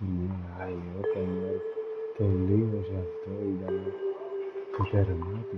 Ay, oh Señor, qué lío se alzó y llamó, qué terremoto